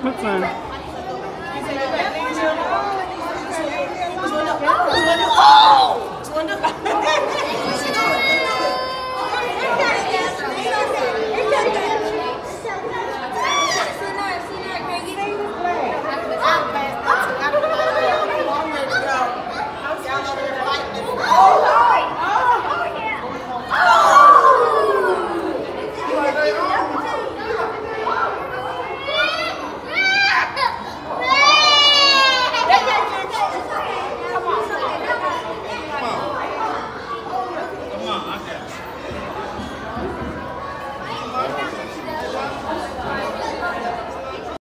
What's that?